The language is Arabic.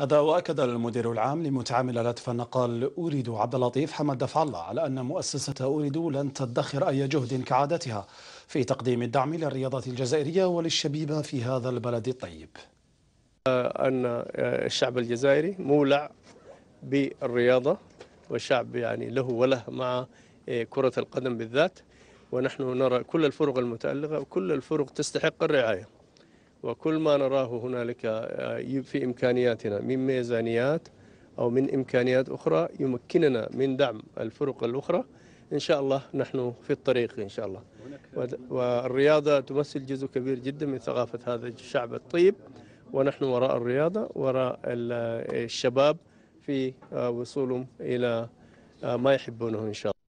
هذا وأكد المدير العام لمتعاملات فالنقال أوريد عبد اللطيف حمد دفع الله على أن مؤسسة أوريد لن تدخر أي جهد كعادتها في تقديم الدعم للرياضه الجزائرية وللشبيبة في هذا البلد الطيب. أن الشعب الجزائري مولع بالرياضة والشعب يعني له وله مع كرة القدم بالذات ونحن نرى كل الفرق المتألقة وكل الفرق تستحق الرعاية وكل ما نراه هنالك في إمكانياتنا من ميزانيات أو من إمكانيات أخرى يمكننا من دعم الفرق الأخرى. إن شاء الله نحن في الطريق إن شاء الله. والرياضة تمثل جزء كبير جدا من ثقافة هذا الشعب الطيب. ونحن وراء الرياضة وراء الشباب في وصولهم إلى ما يحبونه إن شاء الله.